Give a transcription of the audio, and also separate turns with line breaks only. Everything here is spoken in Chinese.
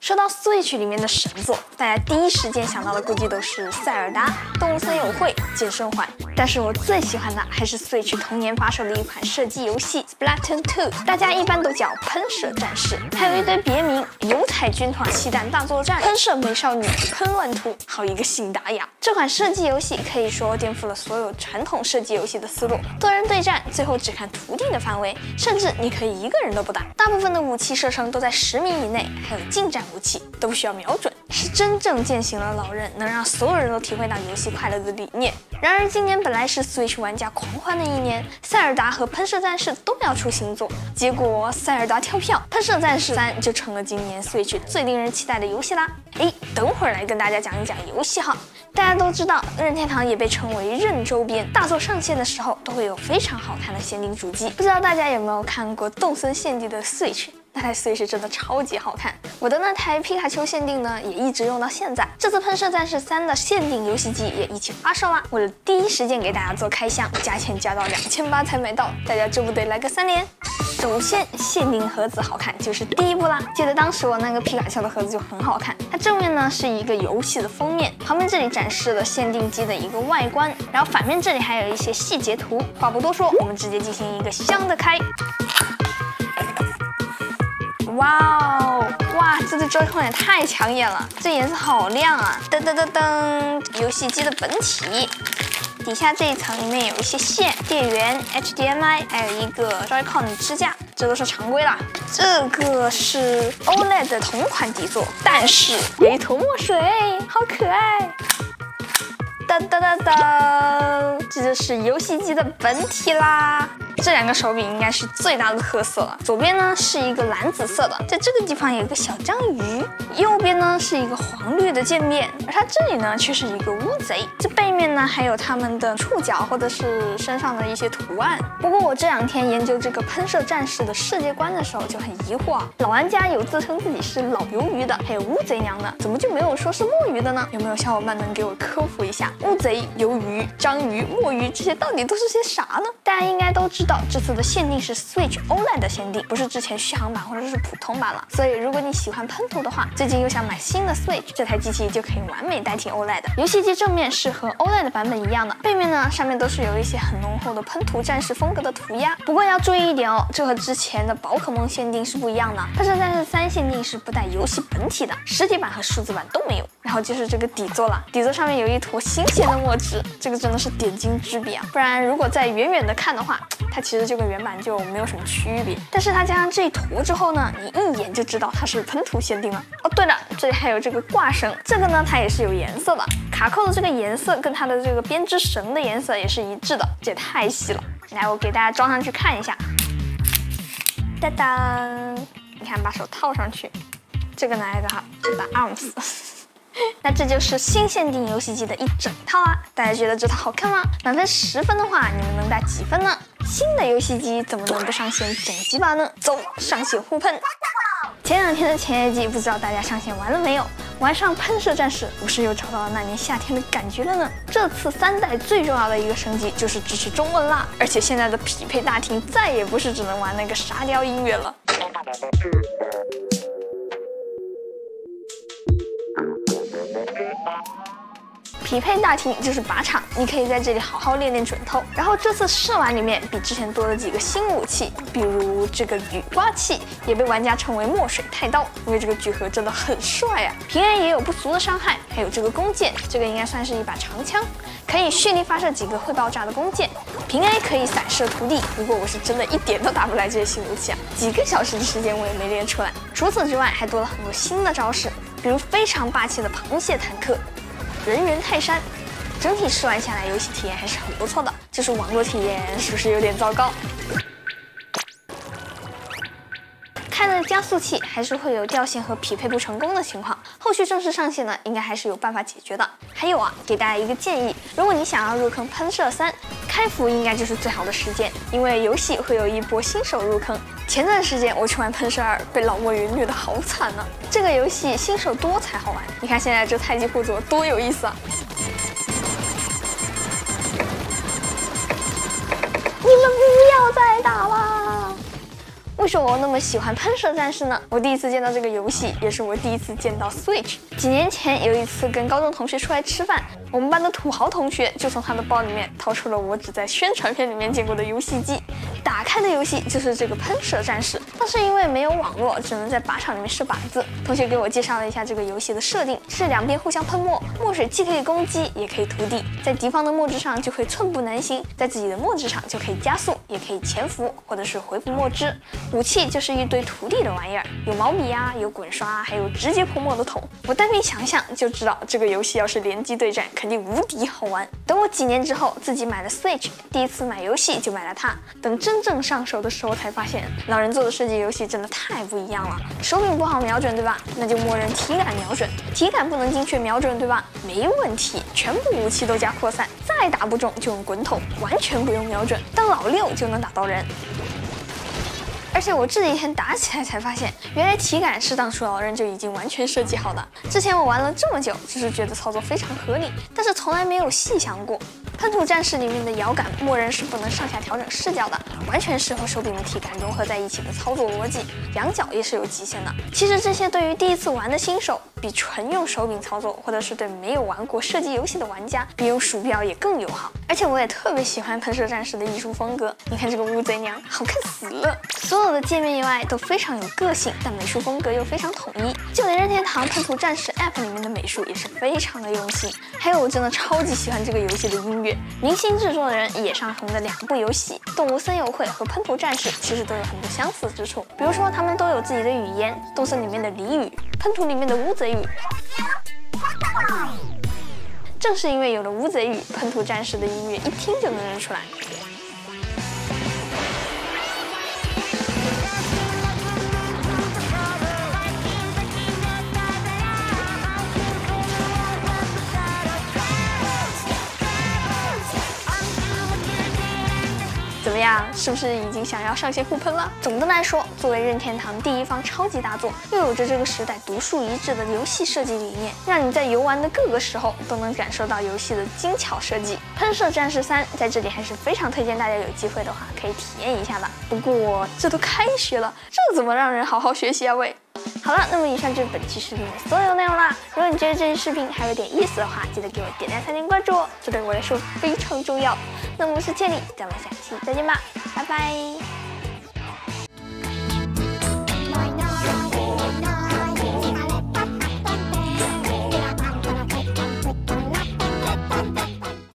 说到 Switch 里面的神作，大家第一时间想到的估计都是塞尔达、动物森友会、健身环。但是我最喜欢的还是 Switch 同年发售的一款射击游戏 Splatoon 2，大家一般都叫喷射战士，还有一堆别名：油彩军团、气弹大作战、喷射美少女、喷乱图，好一个辛达雅。这款射击游戏可以说颠覆了所有传统射击游戏的思路，多人对战最后只看图定的范围，甚至你可以一个人都不打，大部分的武器射程都在十米以内，还有近战。武器都需要瞄准，是真正践行了老任能让所有人都体会到游戏快乐的理念。然而，今年本来是 Switch 玩家狂欢的一年，塞尔达和喷射战士都要出新作，结果塞尔达跳票，喷射战士三就成了今年 Switch 最令人期待的游戏啦。哎，等会儿来跟大家讲一讲游戏哈。大家都知道，任天堂也被称为任周边，大作上线的时候都会有非常好看的限定主机。不知道大家有没有看过动森限定的 Switch？那台 Switch 真的超级好看，我的那台皮卡丘限定呢，也一直用到现在。这次《喷射战士三》的限定游戏机也一起发售啦，为了第一时间给大家做开箱，加钱加到两千八才买到，大家这不得来个三连？首先，限定盒子好看就是第一步啦。记得当时我那个皮卡丘的盒子就很好看，它正面呢是一个游戏的封面，旁边这里展示了限定机的一个外观，然后反面这里还有一些细节图。话不多说，我们直接进行一个箱的开。哇哦，哇，这对中控也太抢眼了，这颜色好亮啊！噔噔噔噔，游戏机的本体，底下这一层里面有一些线、电源、HDMI，还有一个 Joy-Con 支架，这都是常规啦。这个是 OLED 的同款底座，但是有一坨墨水，好可爱。噔噔噔噔，这就是游戏机的本体啦。这两个手柄应该是最大的特色了。左边呢是一个蓝紫色的，在这个地方有一个小章鱼；右边呢是一个黄绿的键面，而它这里呢却是一个乌贼。这背面呢还有它们的触角或者是身上的一些图案。不过我这两天研究这个喷射战士的世界观的时候就很疑惑，老玩家有自称自己是老鱿鱼的，还有乌贼娘的，怎么就没有说是墨鱼的呢？有没有小伙伴能给我科普一下？乌贼、鱿鱼、章鱼、墨鱼这些到底都是些啥呢？大家应该都知道。这次的限定是 Switch OLED 的限定，不是之前续航版或者是普通版了。所以如果你喜欢喷涂的话，最近又想买新的 Switch，这台机器就可以完美代替 OLED。游戏机正面是和 OLED 版本一样的，背面呢上面都是有一些很浓厚的喷涂战士风格的涂鸦。不过要注意一点哦，这和之前的宝可梦限定是不一样的。它是三十三限定是不带游戏本体的，实体版和数字版都没有。然后就是这个底座了，底座上面有一坨新鲜的墨汁，这个真的是点睛之笔啊！不然如果在远远的看的话，它其实就跟原版就没有什么区别。但是它加上这一坨之后呢，你一眼就知道它是喷涂限定了。哦，对了，这里还有这个挂绳，这个呢它也是有颜色的，卡扣的这个颜色跟它的这个编织绳的颜色也是一致的，这也太细了。来，我给大家装上去看一下。当当，你看，把手套上去，这个拿一个哈，打 arms。那这就是新限定游戏机的一整套啊！大家觉得这套好看吗？满分十分的话，你们能打几分呢？新的游戏机怎么能不上线整几把呢？走上线互喷！前两天的前夜季，不知道大家上线完了没有？玩上喷射战士，不是又找到了那年夏天的感觉了呢？这次三代最重要的一个升级就是支持中文啦，而且现在的匹配大厅再也不是只能玩那个沙雕音乐了。匹配大厅就是靶场，你可以在这里好好练练准头。然后这次试玩里面比之前多了几个新武器，比如这个雨刮器，也被玩家称为墨水太刀，因为这个聚合真的很帅啊。平 A 也有不俗的伤害，还有这个弓箭，这个应该算是一把长枪，可以蓄力发射几个会爆炸的弓箭。平 A 可以散射涂地，不过我是真的一点都打不来这些新武器啊，几个小时的时间我也没练出来。除此之外，还多了很多新的招式，比如非常霸气的螃蟹坦克。人猿泰山，整体试玩下来，游戏体验还是很不错的。就是网络体验是不是有点糟糕？开了加速器还是会有掉线和匹配不成功的情况，后续正式上线呢，应该还是有办法解决的。还有啊，给大家一个建议，如果你想要入坑喷射三，开服应该就是最好的时间，因为游戏会有一波新手入坑。前段时间我去玩喷射二，被老墨鱼虐得好惨呢！这个游戏新手多才好玩，你看现在这太极互啄多有意思啊！什么我那么喜欢喷射战士呢？我第一次见到这个游戏，也是我第一次见到 Switch。几年前有一次跟高中同学出来吃饭，我们班的土豪同学就从他的包里面掏出了我只在宣传片里面见过的游戏机，打开的游戏就是这个喷射战士。但是因为没有网络，只能在靶场里面试靶子。同学给我介绍了一下这个游戏的设定，是两边互相喷墨，墨水既可以攻击，也可以涂地，在敌方的墨汁上就会寸步难行，在自己的墨汁上就可以加速，也可以潜伏或者是回复墨汁。武器就是一堆涂地的玩意儿，有毛笔啊，有滚刷，还有直接泼墨的桶。我单凭想象就知道，这个游戏要是联机对战，肯定无敌好玩。等我几年之后自己买了 Switch，第一次买游戏就买了它。等真正正上手的时候，才发现老人做的射击游戏真的太不一样了。手柄不好瞄准，对吧？那就默认体感瞄准。体感不能精确瞄准，对吧？没问题，全部武器都加扩散，再打不中就用滚筒，完全不用瞄准，当老六就能打到人。而且我这几天打起来才发现，原来体感是当初老人就已经完全设计好的。之前我玩了这么久，只是觉得操作非常合理，但是从来没有细想过。喷涂战士里面的摇杆，默认是不能上下调整视角的，完全是和手柄的体感融合在一起的操作逻辑，仰角也是有极限的。其实这些对于第一次玩的新手，比纯用手柄操作，或者是对没有玩过射击游戏的玩家，比用鼠标也更友好。而且我也特别喜欢喷射战士的艺术风格，你看这个乌贼娘，好看死了！所有的界面 UI 都非常有个性，但美术风格又非常统一，就连任天堂喷涂战士 App 里面的美术也是非常的用心。还有我真的超级喜欢这个游戏的音乐。明星制作人野上宏的两部游戏《动物森友会》和《喷涂战士》其实都有很多相似之处，比如说他们都有自己的语言，《动森》里面的俚语，《喷涂》里面的乌贼语。正是因为有了乌贼语，《喷涂战士》的音乐一听就能认出来。怎么样，是不是已经想要上线互喷了？总的来说，作为任天堂第一方超级大作，又有着这个时代独树一帜的游戏设计理念，让你在游玩的各个时候都能感受到游戏的精巧设计。喷射战士三在这里还是非常推荐大家有机会的话可以体验一下的。不过这都开学了，这怎么让人好好学习啊？喂！好了，那么以上就是本期视频的所有内容啦。如果你觉得这期视频还有点意思的话，记得给我点赞、三连关注哦，这对我来说非常重要。那么我是千里，咱们下期再见吧，拜拜。